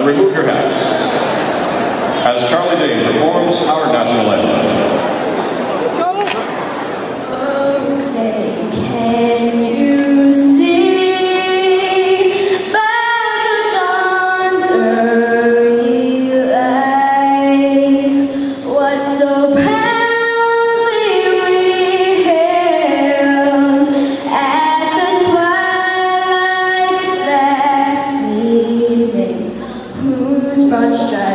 and remove your hats as Charlie Day performs our national anthem. broad stripes.